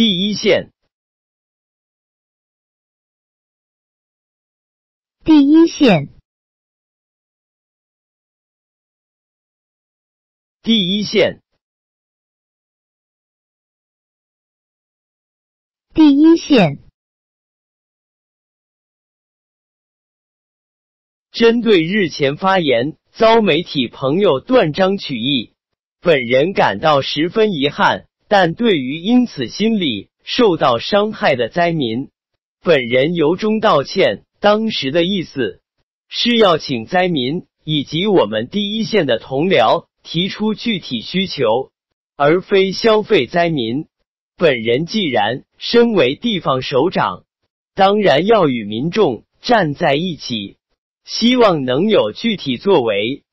第一线，第一线，第一线，第一线，针对日前发言遭媒体朋友断章取义，本人感到十分遗憾。但对于因此心理受到伤害的灾民，本人由衷道歉。当时的意思是要请灾民以及我们第一线的同僚提出具体需求，而非消费灾民。本人既然身为地方首长，当然要与民众站在一起，希望能有具体作为。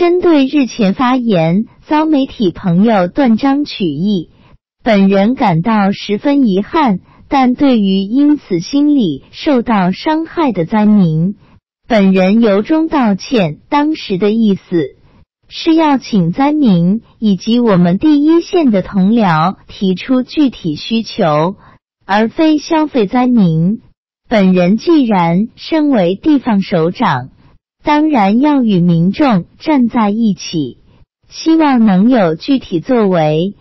针对日前发言遭媒体朋友断章取义，本人感到十分遗憾。但对于因此心理受到伤害的灾民，本人由衷道歉。当时的意思是要请灾民以及我们第一线的同僚提出具体需求，而非消费灾民。本人既然身为地方首长。当然要与民众站在一起，希望能有具体作为。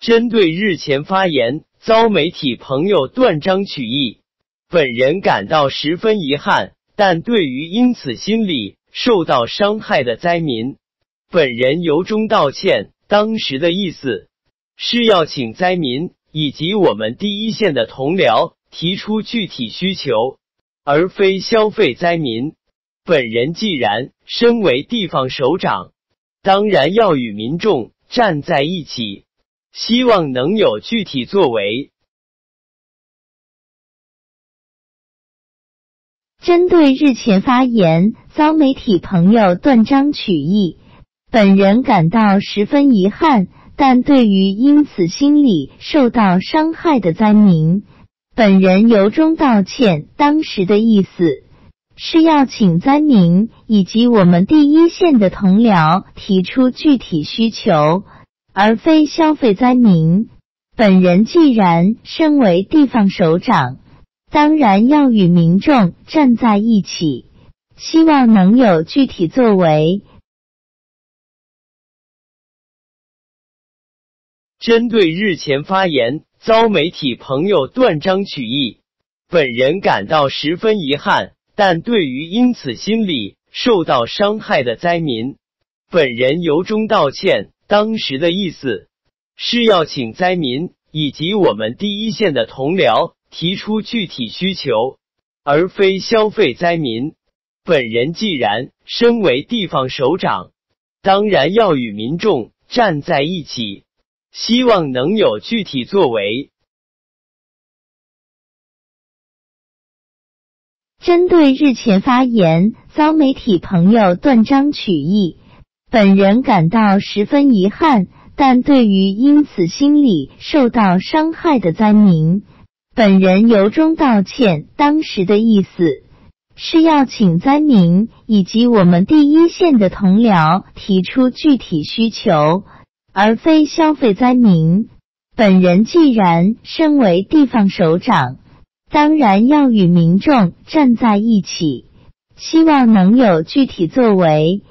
针对日前发言遭媒体朋友断章取义，本人感到十分遗憾。但对于因此心理受到伤害的灾民，本人由衷道歉。当时的意思是要请灾民以及我们第一线的同僚。提出具体需求，而非消费灾民。本人既然身为地方首长，当然要与民众站在一起，希望能有具体作为。针对日前发言遭媒体朋友断章取义，本人感到十分遗憾。但对于因此心理受到伤害的灾民，本人由衷道歉。当时的意思是要请灾民以及我们第一线的同僚提出具体需求，而非消费灾民。本人既然身为地方首长，当然要与民众站在一起，希望能有具体作为。针对日前发言。遭媒体朋友断章取义，本人感到十分遗憾。但对于因此心理受到伤害的灾民，本人由衷道歉。当时的意思是要请灾民以及我们第一线的同僚提出具体需求，而非消费灾民。本人既然身为地方首长，当然要与民众站在一起。希望能有具体作为。针对日前发言遭媒体朋友断章取义，本人感到十分遗憾。但对于因此心理受到伤害的灾民，本人由衷道歉。当时的意思是要请灾民以及我们第一线的同僚提出具体需求。而非消费灾民。本人既然身为地方首长，当然要与民众站在一起，希望能有具体作为。